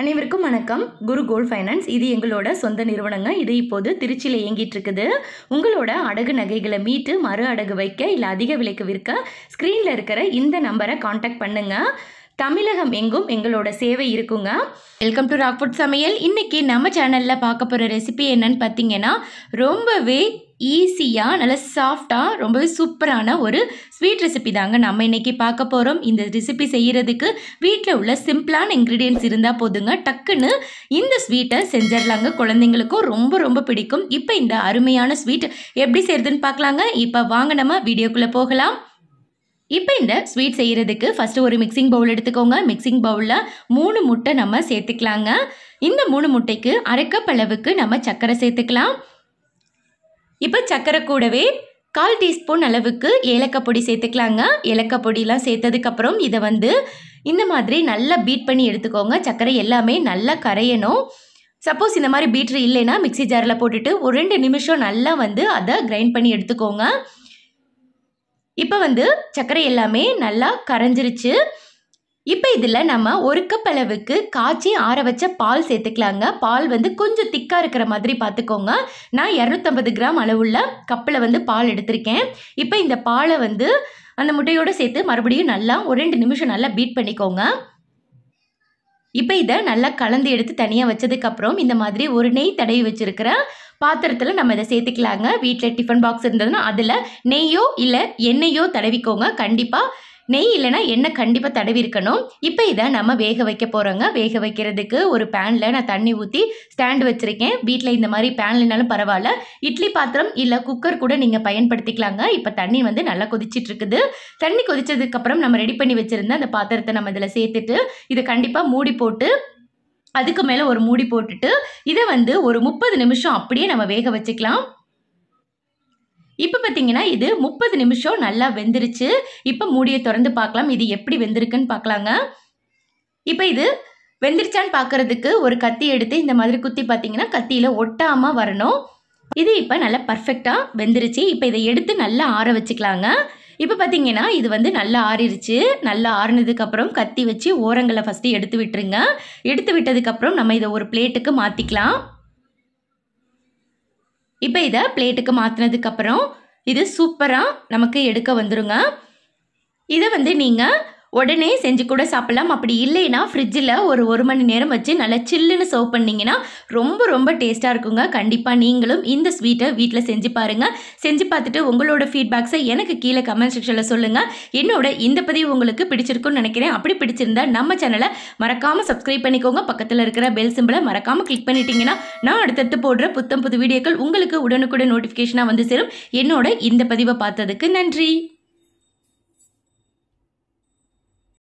அனைவருக்கும் வணக்கம். குரு gold finance இது எங்களோட சொந்த நிறுவனங்க. இது இப்போது திருச்சியில் இயங்கிட்டு இருக்குது உங்களோட அடகு நகைகளை மீட்டு மறு அடகு வைக்க இல்லை அதிக விலைக்கு விற்க ஸ்க்ரீனில் இருக்கிற இந்த நம்பரை காண்டாக்ட் பண்ணுங்க. தமிழகம் எங்கும் எங்களோட சேவை இருக்குங்க. வெல்கம் டு ராக்ஃபுட் சமையல். இன்னைக்கு நம்ம சேனலில் பார்க்க போகிற ரெசிபி என்னன்னு பார்த்தீங்கன்னா ரொம்பவே ஈஸியாக நல்ல சாஃப்டாக ரொம்பவே சூப்பரான ஒரு ஸ்வீட் ரெசிபி தாங்க நம்ம இன்றைக்கி பார்க்க போகிறோம் இந்த ரெசிபி செய்கிறதுக்கு வீட்டில் உள்ள சிம்பிளான இன்க்ரீடியன்ஸ் இருந்தால் போதுங்க. டக்குன்னு இந்த ஸ்வீட்டை செஞ்சிடலாங்க. குழந்தைங்களுக்கும் ரொம்ப ரொம்ப பிடிக்கும். இப்போ இந்த அருமையான ஸ்வீட் எப்படி செய்கிறதுன்னு பார்க்கலாங்க. இப்போ வாங்க நம்ம வீடியோக்குள்ளே போகலாம். இப்போ இந்த ஸ்வீட் செய்கிறதுக்கு ஃபஸ்ட்டு ஒரு மிக்சிங் பவுல் எடுத்துக்கோங்க. மிக்சிங் பவுலில் மூணு முட்டை நம்ம சேர்த்துக்கலாங்க. இந்த மூணு முட்டைக்கு அரைக்கப்பளவுக்கு அளவுக்கு நம்ம சர்க்கரை சேர்த்துக்கலாம். இப்போ சர்க்கரை கூடவே கால் டீஸ்பூன் அளவுக்கு ஏலக்காய் பொடி சேர்த்துக்கலாங்க. ஏலக்காய் பொடியெலாம் சேர்த்ததுக்கப்புறம் இதை வந்து இந்த மாதிரி நல்லா பீட் பண்ணி எடுத்துக்கோங்க. சர்க்கரை எல்லாமே நல்லா கரையணும். சப்போஸ் இந்த மாதிரி பீட்ரு இல்லைன்னா மிக்ஸி ஜாரில் போட்டுட்டு ஒரு ரெண்டு நிமிஷம் நல்லா வந்து அதை கிரைண்ட் பண்ணி எடுத்துக்கோங்க. இப்போ வந்து சர்க்கரை எல்லாமே நல்லா கரைஞ்சிருச்சு. இப்போ இதில் நம்ம ஒரு கப் அளவுக்கு காய்ச்சி ஆற வச்ச பால் சேர்த்துக்கலாங்க. பால் வந்து கொஞ்சம் திக்காக இருக்கிற மாதிரி பார்த்துக்கோங்க. நான் இரநூத்தம்பது கிராம் அளவுள்ள கப்பில் வந்து பால் எடுத்திருக்கேன். இப்போ இந்த பாலை வந்து அந்த முட்டையோடு சேர்த்து மறுபடியும் நல்லா ஒரு ரெண்டு நிமிஷம் நல்லா பீட் பண்ணிக்கோங்க. இப்போ இதை நல்லா கலந்து எடுத்து தனியாக வச்சதுக்கப்புறம் இந்த மாதிரி ஒரு நெய் தடவி வச்சுருக்கிற பாத்திரத்தில் நம்ம இதை சேர்த்துக்கலாங்க. வீட்டில் டிஃபன் பாக்ஸ் இருந்ததுன்னா அதில் நெய்யோ இல்லை எண்ணெயோ தடவிக்கோங்க. கண்டிப்பாக நெய் இல்லைனா எண்ணெய் கண்டிப்பாக தடவி இருக்கணும். இப்போ இதை நம்ம வேக வைக்க போகிறோங்க வேக வைக்கிறதுக்கு ஒரு பேனில் நான் தண்ணி ஊற்றி ஸ்டாண்டு வச்சுருக்கேன். வீட்டில் இந்த மாதிரி பேன்லனாலும் பரவாயில்ல. இட்லி பாத்திரம் இல்லை குக்கர் கூட நீங்கள் பயன்படுத்திக்கலாங்க. இப்போ தண்ணி வந்து நல்லா கொதிச்சிட்டு இருக்குது தண்ணி கொதிச்சதுக்கப்புறம் நம்ம ரெடி பண்ணி வச்சுருந்த அந்த பாத்திரத்தை நம்ம இதில் சேர்த்துட்டு இதை கண்டிப்பாக மூடி போட்டு அதுக்கு மேலே ஒரு மூடி போட்டுட்டு இதை வந்து ஒரு முப்பது நிமிஷம் அப்படியே நம்ம வேக வச்சுக்கலாம். பார்த்தீங்கன்னா இது முப்பது நிமிஷம் நல்லா வெந்துருச்சு. இப்போ மூடியை திறந்து பார்க்கலாம் இது எப்படி வெந்திருக்குன்னு பார்க்கலாங்க இப்போ இது வெந்துருச்சான்னு பார்க்குறதுக்கு ஒரு கத்தி எடுத்து இந்த மாதிரி குத்தி பார்த்தீங்கன்னா கத்தியில் ஒட்டாமல் வரணும். இது இப்போ நல்லா பர்ஃபெக்டாக வெந்துருச்சு. இப்போ இதை எடுத்து நல்லா ஆற வச்சுக்கலாங்க. இப்போ பார்த்தீங்கன்னா இது வந்து நல்லா ஆறிடுச்சு நல்லா ஆறினதுக்கப்புறம் கத்தி வச்சு ஓரங்களை ஃபஸ்ட்டு எடுத்து விட்டுருங்க. எடுத்து விட்டதுக்கப்புறம் நம்ம இதை ஒரு பிளேட்டுக்கு மாற்றிக்கலாம் இப்போ இதை பிளேட்டுக்கு மாற்றினதுக்கப்புறம் இது சூப்பராக நமக்கு எடுக்க வந்துருங்க. இதை வந்து நீங்கள் உடனே செஞ்சு கூட சாப்பிட்லாம். அப்படி இல்லைன்னா ஃப்ரிட்ஜில் ஒரு ஒரு மணி நேரம் வச்சு நல்லா சில்லுன்னு சர்வ் பண்ணிங்கன்னா ரொம்ப ரொம்ப டேஸ்ட்டாக இருக்குங்க. கண்டிப்பாக நீங்களும் இந்த ஸ்வீட்டை வீட்டில் செஞ்சு பாருங்கள் செஞ்சு பார்த்துட்டு உங்களோட ஃபீட்பேக்ஸை எனக்கு கீழே கமெண்ட் செக்ஷனில் சொல்லுங்கள் என்னோட இந்த பதிவு உங்களுக்கு பிடிச்சிருக்குன்னு நினைக்கிறேன். அப்படி பிடிச்சிருந்தா நம்ம சேனலை மறக்காமல் சப்ஸ்கிரைப் பண்ணிக்கோங்க. பக்கத்தில் இருக்கிற பெல் சிம்பிளை மறக்காமல் கிளிக் பண்ணிட்டீங்கன்னா நான் அடுத்தடுத்து போடுற புத்தம் புது வீடியோக்கள் உங்களுக்கு உடனுக்குடன் நோட்டிஃபிகேஷனாக வந்து சேரும். என்னோட இந்த பதிவை பார்த்ததுக்கு நன்றி.